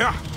Yeah.